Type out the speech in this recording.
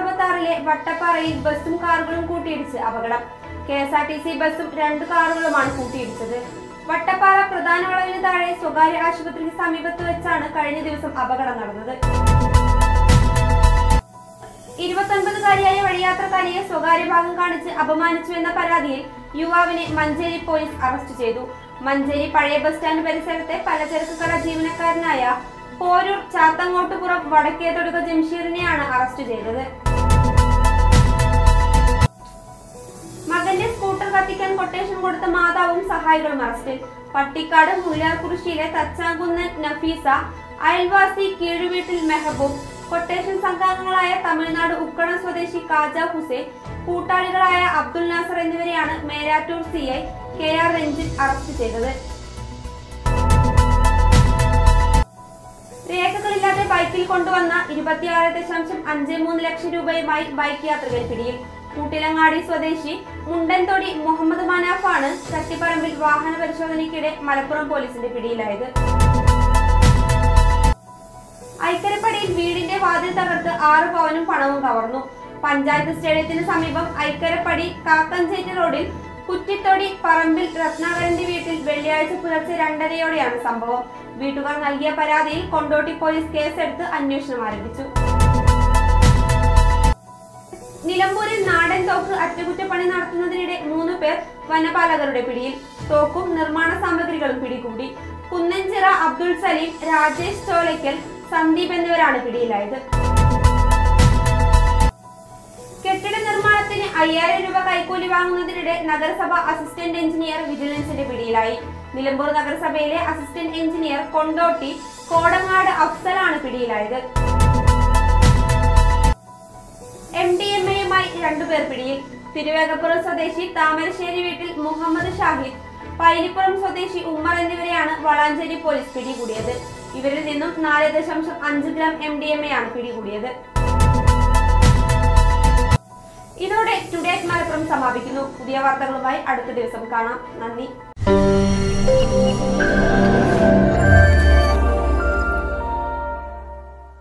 പതിനാറിലെ വട്ടപ്പാറയിൽ ബസ്സും കാറുകളും കൂട്ടിയിടിച്ച് അപകടം. K S R T C ബസ്സും രണ്ട് കാറുകളുമാണ് കൂട്ടിയിടിച്ചത്. വട്ടപ്പാറ പ്രധാന വളവിന് താഴെ സ്വകാര്യ ആശുപത്രിക്ക് സമീപത്ത് വെച്ചാണ് കഴിഞ്ഞ ദിവസം അപകടം നടന്നത്. ഇരുപത്തൊൻപതുകാരിയായ വഴിയാത്രക്കാരിയെ സ്വകാര്യ ഭാഗം കാണിച്ച് അപമാനിച്ചു എന്ന പരാതിയിൽ യുവാവിനെ മഞ്ചേരി പോലീസ് അറസ്റ്റ് ചെയ്തു. മഞ്ചേരി പഴയ ബസ് സ്റ്റാൻഡ് പരിസരത്തെ പലചരക്ക് കട ജീവനക്കാരനായ പോരൂർ ചാത്തങ്ങോട്ടുപുറം വടക്കേതൊടുക ജംഷീറിനെയാണ് അറസ്റ്റ് ചെയ്തത്. മകന്റെ സ്കൂട്ടർ കത്തിക്കാൻ കൊട്ടേഷൻ കൊടുത്ത മാതാവും സഹായികളും അറസ്റ്റിൽ പട്ടിക്കാട് മുല്ലാർകുറിശ്ശിയിലെ തച്ചാങ്കുന്ന് നഫീസ അയൽവാസി കീഴുവീട്ടിൽ മെഹബൂബ്. കൊട്ടേഷൻ സംഘാംഗങ്ങളായ തമിഴ്നാട് ഉക്കടം സ്വദേശി കാജ ഹുസൈൻ കൂട്ടാളികളായ അബ്ദുൽ നാസർ എന്നിവരെയാണ് Merattur C I K R Ranjith arrest ചെയ്തത്. കൊണ്ടുവന്ന ഇരുപത്തിയാറ് ദശാംശം അഞ്ച് മൂന്ന് ലക്ഷം രൂപയുമായി ബൈക്ക് യാത്രികൻ പിടിയിൽ. കൂട്ടിലങ്ങാടി സ്വദേശി മുണ്ടൻതൊടി മുഹമ്മദ് മനാഫാണ് ചട്ടിപ്പറമ്പിൽ വാഹന പരിശോധനയ്ക്കിടെ മലപ്പുറം പോലീസിന്റെ പിടിയിലായത്. ഐക്കരപ്പടിയിൽ വീടിന്റെ വാതിൽ തകർത്ത് ആറ് പവനും പണവും കവർന്നു. പഞ്ചായത്ത് സ്റ്റേഡിയത്തിന് സമീപം ഐക്കരപ്പടി കാക്കഞ്ചേറ്റ് റോഡിൽ കുറ്റിത്തൊടി പറമ്പിൽ രത്നാകരന്റെ വീട്ടിൽ വെള്ളിയാഴ്ച പുലർച്ചെ രണ്ടരയോടെയാണ് സംഭവം. വീട്ടുകാർ നൽകിയ പരാതിയിൽ കൊണ്ടോട്ടി പോലീസ് കേസെടുത്ത് അന്വേഷണം ആരംഭിച്ചു. നിലമ്പൂരിൽ നാടൻ തോക്ക് അറ്റകുറ്റപ്പണി നടത്തുന്നതിനിടെ മൂന്ന് പേർ വനപാലകരുടെ പിടിയിൽ. തോക്കും നിർമ്മാണ സാമഗ്രികളും പിടികൂടി. കുന്നഞ്ചിറ അബ്ദുൾ സലീം രാജേഷ് ചോലയ്ക്കൽ സന്ദീപ് എന്നിവരാണ് പിടിയിലായത്. കെട്ടിട അയ്യായിരം രൂപ കൈക്കൂലി വാങ്ങുന്നതിനിടെ നഗരസഭ അസിസ്റ്റന്റ് എഞ്ചിനീയർ വിജിലൻസിന്റെ പിടിയിലായി. നിലമ്പൂർ നഗരസഭയിലെ അസിസ്റ്റന്റ് എഞ്ചിനീയർ കൊണ്ടോട്ടി കോടങ്ങാട് അഫ്സലാണ് പിടിയിലായത്. എം ഡി എം എയുമായി രണ്ടുപേർ പിടിയിൽ. തിരുവേഗപ്പുറം സ്വദേശി താമരശ്ശേരി വീട്ടിൽ മുഹമ്മദ് ഷാഹിദ് പൈലിപ്പുറം സ്വദേശി ഉമ്മർ എന്നിവരെയാണ് വളാഞ്ചേരി പോലീസ് പിടികൂടിയത്. ഇവരിൽ നിന്നും നാല് ദശാംശം അഞ്ച് gram M D M A ആണ് പിടികൂടിയത്. ഇതോടെ ടുഡേ മലപ്പുറം സമാപിക്കുന്നു. പുതിയ വാർത്തകളുമായി അടുത്ത ദിവസം കാണാം. നന്ദി.